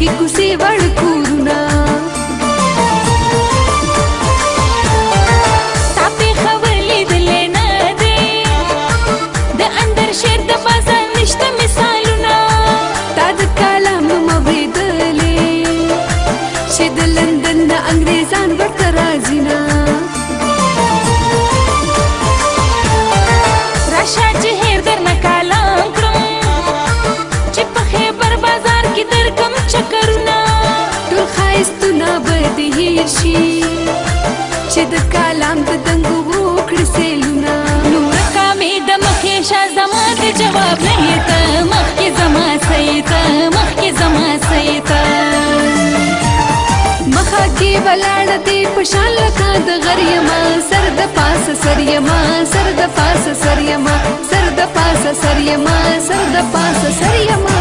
దిక్కు సేవడు కూరునా چې د کلام د دنګو وکړي سیلونه نو رکا مې د مخې شا زما د جواب نه ته مخکې زما سیته مخکې زما سیته مخه کې ولاړ دې پشان لکه د غریما سر د پاس سر یما سر د پاس سر یما سر د پاس سر یما سر د پاس سر یما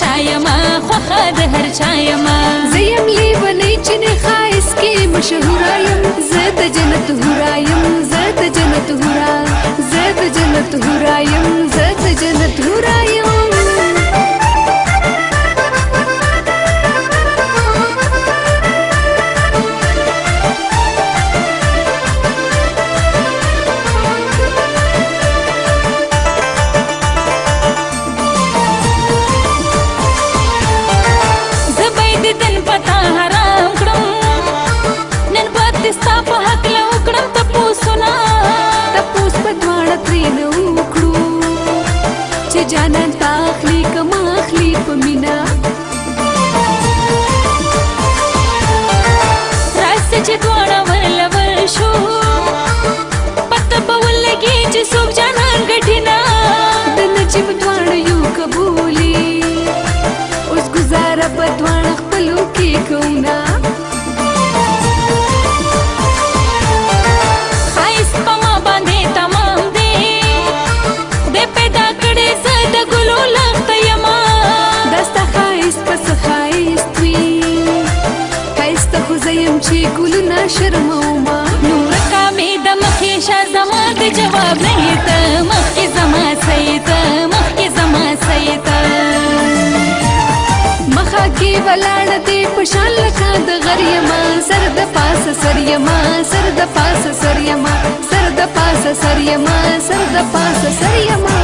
چا یما خوخه د هر چا یما زیم لیونی چې نه خاص کې مشهور یم زه د جنت هورا یم زه د جنت هورا زه د جنت هورا یم زه ریکونا خایست پا ما باندې تمام دی دی پیدا کړی زه د ګلو لغته یما دستا خایست په څه خایست وي ښایسته خو زه یم چې ګلونه شرموما نورکه مې د مخې شه زما د جواب نه یې ته مخکې زما څه یې ته مخکې زما څه یې ته مخه کې ولاړ دی خوشال لکه د غریما سر د پاسه سر یما سر د پاسه سر یما سر د پاسه سر یما سر د پاسه سر یما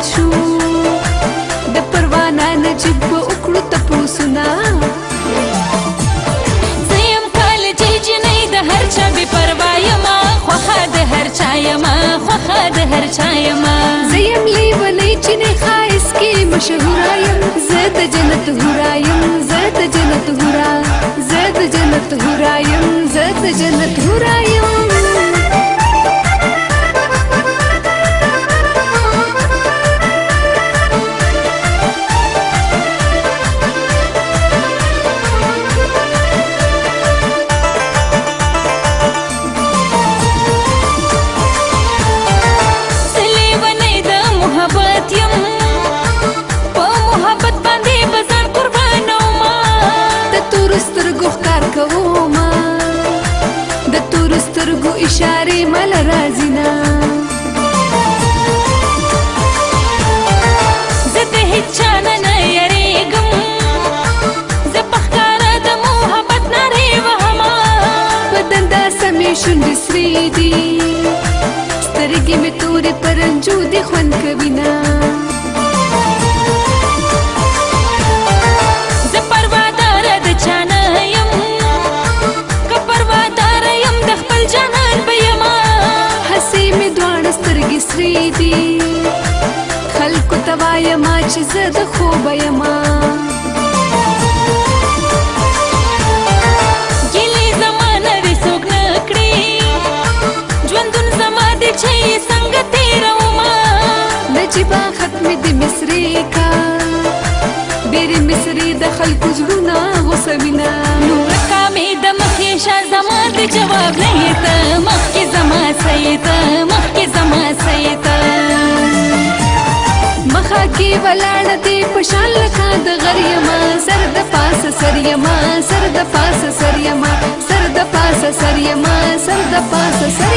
پټ شو د پروانه نجیب په وکړو تپوسونه زیم کال جیج نه د هر چا بي پروا یما خوخه د هر چا یما خوخه د هر چا یما زیم لیونې چې نه خاص کې مشهور یم زه د جنت هورا یم زه د جنت هورا زه د جنت هورا یم زه د جنت هورا یم چې زه د خوبه یمه ګلې زما نری څوک نه کړې ژوندون زما د چې څنګه تېرومه نجیبه ختمې د مصري کا ډېرې مصري د خلکو زړونه غوسوینه نو رکا مې د مخې شا زما د جواب نه یې ته مخکې زما سیې ته خا کې ولاړ دې پشان لکه د غریما سر د پاس سر یما سر د پاس سر یما سر د پاس سر یما سر د پاس سر